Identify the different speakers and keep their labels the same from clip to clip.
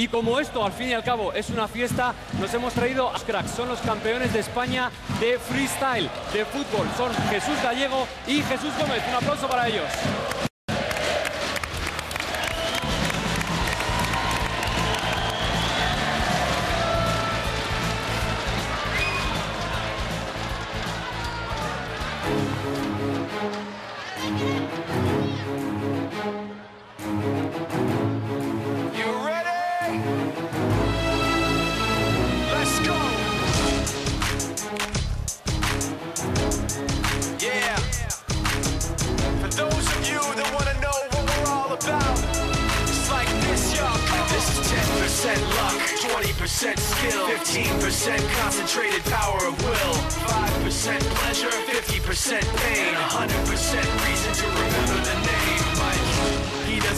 Speaker 1: Y como esto, al fin y al cabo, es una fiesta, nos hemos traído a cracks. Son los campeones de España de freestyle, de fútbol. Son Jesús Gallego y Jesús Gómez. Un aplauso para ellos.
Speaker 2: 20% skill, 15% concentrated power of will, 5% pleasure, 50% pain, 100% reason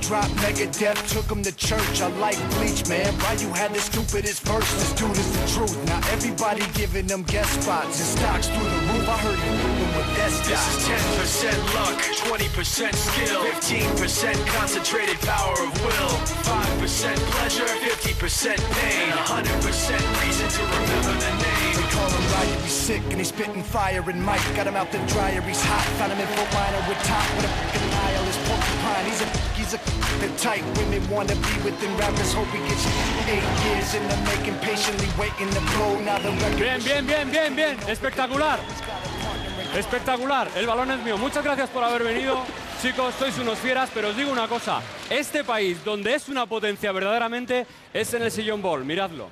Speaker 3: Dropped Megadeth, took him to church. I like Bleach, man. Why you had the stupidest verse. This dude is the truth. Now everybody giving them guest spots and stocks through the roof. I heard you moving with that
Speaker 2: This is 10% luck, 20% skill, 15% concentrated power of will, 5% pleasure, 50% pain, 100%
Speaker 3: sick and he's spitting fire and Mike got him out the dryer, he's hot. Found him in Fort Minor with top with a fucking porcupine. He's a he's a the type women wanna be within rappers. Hope he gets eight years in the making, patiently waiting to blow. Now the record.
Speaker 1: Bien, bien, bien, bien, bien. Espectacular. Espectacular. El balón es mío. Muchas gracias por haber venido. Chicos, sois unos fieras, pero os digo una cosa. Este país, donde es una potencia verdaderamente, es en el sillón ball. Miradlo.